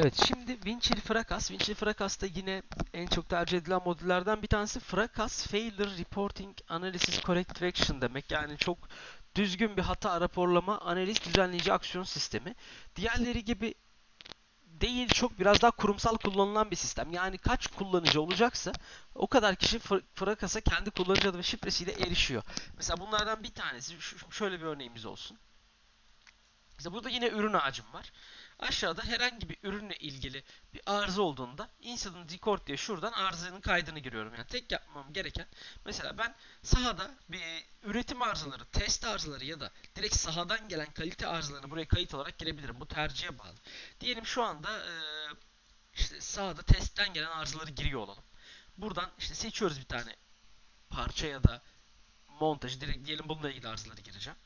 Evet şimdi Winchill Fracas. Winchill Fracas da yine en çok tercih edilen modüllerden bir tanesi. Fracas Failure Reporting Analysis Corrective Action demek. Yani çok düzgün bir hata raporlama, analiz, düzenleyici aksiyon sistemi. Diğerleri gibi değil çok biraz daha kurumsal kullanılan bir sistem. Yani kaç kullanıcı olacaksa o kadar kişi Fr- Fracas'a kendi kullanıcı adı ve şifresiyle erişiyor. Mesela bunlardan bir tanesi şöyle bir örneğimiz olsun. Mesela burada yine ürün ağacım var. Aşağıda herhangi bir ürünle ilgili bir arıza olduğunda incident record diye şuradan arızanın kaydını giriyorum. Yani tek yapmam gereken mesela ben sahada bir üretim arızaları, test arızaları ya da direkt sahadan gelen kalite arızalarını buraya kayıt olarak girebilirim. Bu tercihe bağlı. Diyelim şu anda e, işte sahada testten gelen arızaları giriyor olalım. Buradan işte seçiyoruz bir tane parça ya da montajı. Direkt diyelim bununla ilgili arızaları gireceğim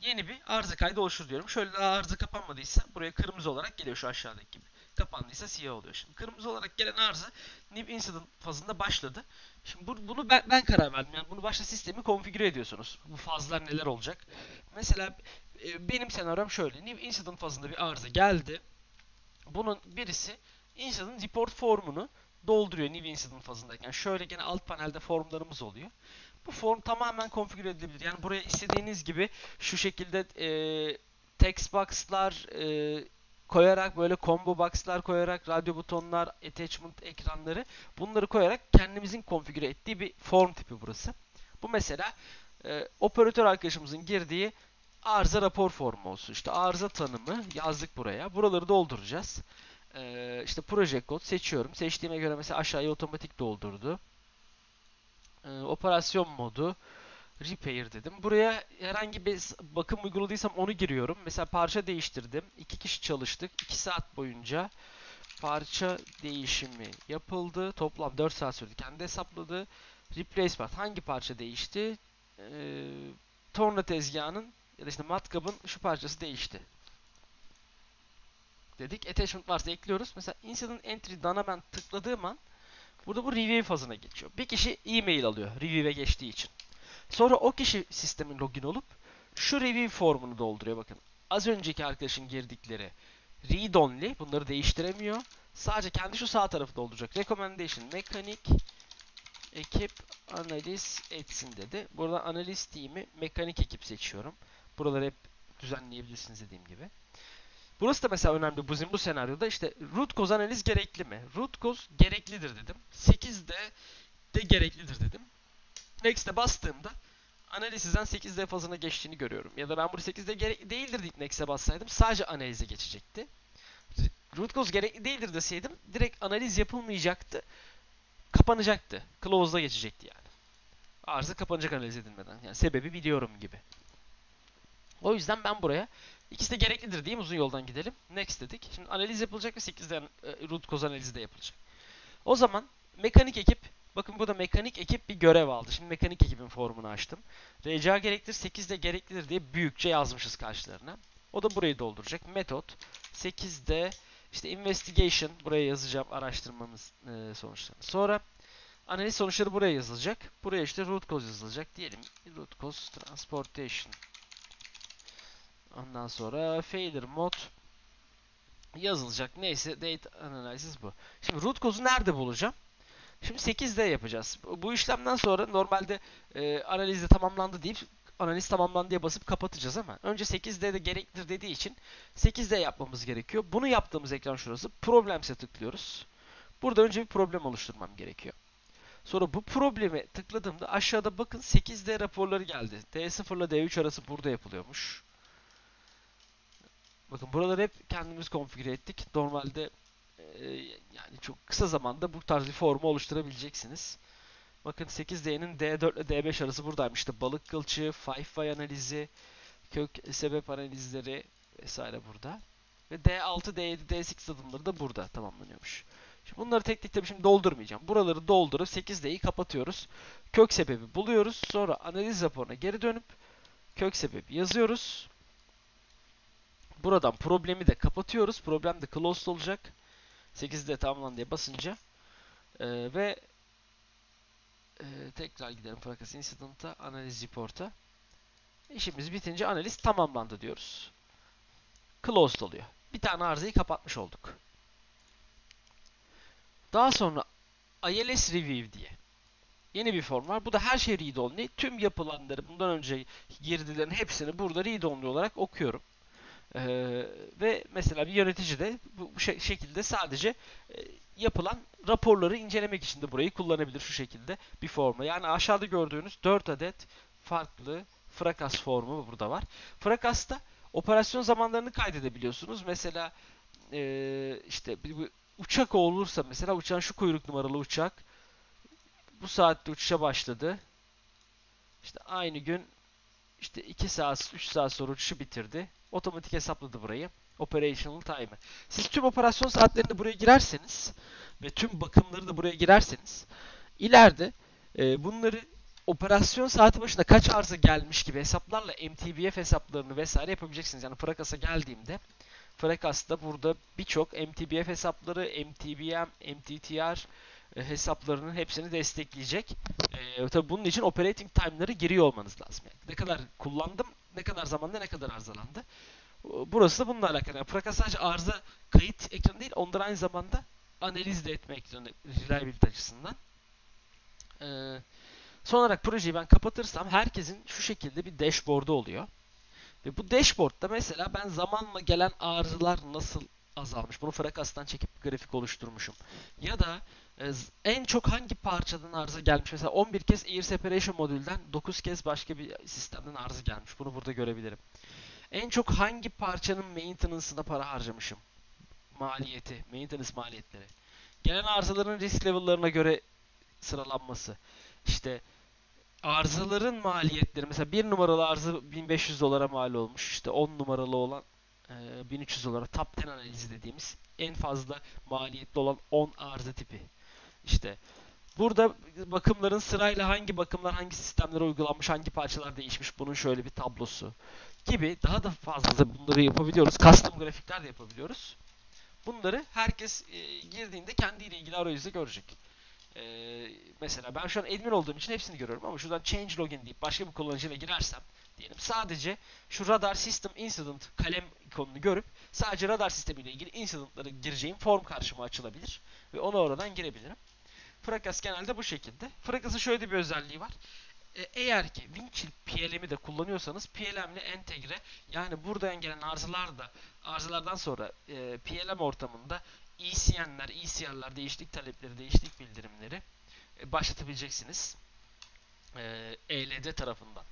yeni bir arıza kaydı oluştur diyorum. Şöyle daha arıza kapanmadıysa buraya kırmızı olarak geliyor şu aşağıdaki gibi. Kapandıysa siyah oluyor. Şimdi kırmızı olarak gelen arıza new incident fazında başladı. Şimdi bu, bunu ben, ben karar verdim. Yani bunu başta sistemi konfigüre ediyorsunuz. Bu fazlar neler olacak? Mesela e, benim senaryom şöyle. New incident fazında bir arıza geldi. Bunun birisi incident report formunu dolduruyor new incident fazındayken. Şöyle gene alt panelde formlarımız oluyor. Bu form tamamen konfigüre edilebilir. Yani buraya istediğiniz gibi şu şekilde e, text box'lar e, koyarak böyle combo box'lar koyarak radyo butonlar, attachment ekranları bunları koyarak kendimizin konfigüre ettiği bir form tipi burası. Bu mesela e, operatör arkadaşımızın girdiği arıza rapor formu olsun. İşte arıza tanımı yazdık buraya. Buraları dolduracağız. E, işte proje kod seçiyorum. Seçtiğime göre mesela aşağıya otomatik doldurdu e, operasyon modu repair dedim. Buraya herhangi bir bakım uyguladıysam onu giriyorum. Mesela parça değiştirdim. İki kişi çalıştık. 2 saat boyunca parça değişimi yapıldı. Toplam 4 saat sürdü. Kendi hesapladı. Replace part. Hangi parça değişti? Ee, torna tezgahının ya da işte matkabın şu parçası değişti. Dedik. Attachment varsa ekliyoruz. Mesela incident entry done'a ben tıkladığım an Burada bu review fazına geçiyor. Bir kişi e-mail alıyor review'e geçtiği için. Sonra o kişi sistemin login olup şu review formunu dolduruyor bakın. Az önceki arkadaşın girdikleri read only bunları değiştiremiyor. Sadece kendi şu sağ tarafı dolduracak. Recommendation mekanik ekip analiz etsin dedi. Burada analiz team'i mekanik ekip seçiyorum. Buraları hep düzenleyebilirsiniz dediğim gibi. Burası da mesela önemli bizim bu senaryoda işte root cause analiz gerekli mi? Root cause gereklidir dedim. 8D de gereklidir dedim. Next'e bastığımda analizden 8D fazına geçtiğini görüyorum. Ya da ben bunu 8D gerek değildir deyip Next'e bassaydım sadece analize geçecekti. Root cause gerekli değildir deseydim direkt analiz yapılmayacaktı. Kapanacaktı. Close'da geçecekti yani. Arıza kapanacak analiz edilmeden. Yani sebebi biliyorum gibi. O yüzden ben buraya İkisi de gereklidir diyeyim uzun yoldan gidelim. Next dedik. Şimdi analiz yapılacak ve 8'den e, root cause analizi de yapılacak. O zaman mekanik ekip bakın burada mekanik ekip bir görev aldı. Şimdi mekanik ekibin formunu açtım. RCA gereklidir 8'de gereklidir diye büyükçe yazmışız karşılarına. O da burayı dolduracak. Metot 8'de işte investigation buraya yazacağım araştırmamız e, sonuçlarını. Sonra analiz sonuçları buraya yazılacak. Buraya işte root cause yazılacak. Diyelim root cause transportation Ondan sonra failure mod yazılacak. Neyse date analysis bu. Şimdi root cause'u nerede bulacağım? Şimdi 8D yapacağız. Bu işlemden sonra normalde e, analizde tamamlandı deyip analiz tamamlandı diye basıp kapatacağız ama önce 8D'de gereklidir dediği için 8D yapmamız gerekiyor. Bunu yaptığımız ekran şurası. Problems'e tıklıyoruz. Burada önce bir problem oluşturmam gerekiyor. Sonra bu problemi tıkladığımda aşağıda bakın 8D raporları geldi. D0 ile D3 arası burada yapılıyormuş. Bakın buraları hep kendimiz konfigüre ettik. Normalde e, yani çok kısa zamanda bu tarz bir formu oluşturabileceksiniz. Bakın 8D'nin D4 ile D5 arası buradaymış. İşte balık kılçığı, Five analizi, kök sebep analizleri vesaire burada. Ve D6, D7, D8 adımları da burada tamamlanıyormuş. Şimdi bunları tek tek tabii şimdi doldurmayacağım. Buraları doldurup 8D'yi kapatıyoruz. Kök sebebi buluyoruz. Sonra analiz raporuna geri dönüp kök sebebi yazıyoruz. Buradan problemi de kapatıyoruz. Problem de closed olacak. 8'de tamamlan diye basınca. Ee, ve e, tekrar gidelim Frakas Incident'a, analiz report'a. İşimiz bitince analiz tamamlandı diyoruz. Closed oluyor. bir tane arızayı kapatmış olduk. Daha sonra ILS Review diye yeni bir form var. Bu da her şey read only. Tüm yapılanları bundan önce girdilerin hepsini burada read only olarak okuyorum. Ee, ve mesela bir yönetici de bu, bu şekilde sadece e, yapılan raporları incelemek için de burayı kullanabilir şu şekilde bir forma. Yani aşağıda gördüğünüz 4 adet farklı Frakas formu burada var. Frakas'ta operasyon zamanlarını kaydedebiliyorsunuz. Mesela e, işte bir, uçak olursa mesela uçağın şu kuyruk numaralı uçak bu saatte uçuşa başladı. İşte aynı gün işte 2 saat 3 saat sonra uçuşu bitirdi. Otomatik hesapladı burayı. Operational time'ı. Siz tüm operasyon saatlerini buraya girerseniz ve tüm bakımları da buraya girerseniz ileride e, bunları operasyon saati başına kaç arıza gelmiş gibi hesaplarla MTBF hesaplarını vesaire yapabileceksiniz. Yani Frakas'a geldiğimde Frakas'ta burada birçok MTBF hesapları, MTBM, MTTR hesaplarının hepsini destekleyecek. E, tabii bunun için operating time'ları giriyor olmanız lazım. Yani ne kadar kullandım, ne kadar zamanda ne kadar arızalandı. Burası da bununla alakalı. Yani Frakas sadece arıza kayıt ekranı değil, onları aynı zamanda analiz de etme ekranı reliability açısından. Ee, son olarak projeyi ben kapatırsam herkesin şu şekilde bir dashboard'u oluyor. Ve bu dashboard'da mesela ben zamanla gelen arızalar nasıl azalmış. Bunu Frakas'tan çekip grafik oluşturmuşum. Ya da e, en çok hangi parçadan arıza gelmiş. Mesela 11 kez Air Separation modülden 9 kez başka bir sistemden arıza gelmiş. Bunu burada görebilirim. En çok hangi parçanın maintenance'ına para harcamışım? Maliyeti, maintenance maliyetleri. Gelen arızaların risk level'larına göre sıralanması. İşte arızaların maliyetleri mesela bir numaralı arıza 1500 dolara mal olmuş. İşte 10 numaralı olan e, 1300 dolara top 10 analizi dediğimiz en fazla maliyetli olan 10 arıza tipi. İşte burada bakımların sırayla hangi bakımlar hangi sistemlere uygulanmış, hangi parçalar değişmiş bunun şöyle bir tablosu gibi daha da fazla da bunları yapabiliyoruz. Custom grafikler de yapabiliyoruz. Bunları herkes e, girdiğinde kendiyle ilgili arayüzde görecek. E, mesela ben şu an admin olduğum için hepsini görüyorum ama şuradan change login deyip başka bir kullanıcıyla girersem diyelim sadece şu radar system incident kalem ikonunu görüp sadece radar sistemiyle ilgili incidentları gireceğim form karşıma açılabilir ve ona oradan girebilirim. Frakas genelde bu şekilde. Frakas'ın şöyle bir özelliği var. E, eğer ki Winchill PLM'i de kullanıyorsanız PLM ile entegre yani buradan gelen arızalar da arızalardan sonra e, PLM ortamında ECN'ler, ECR'lar, değişiklik talepleri, değişiklik bildirimleri e, başlatabileceksiniz. E, ELD tarafından.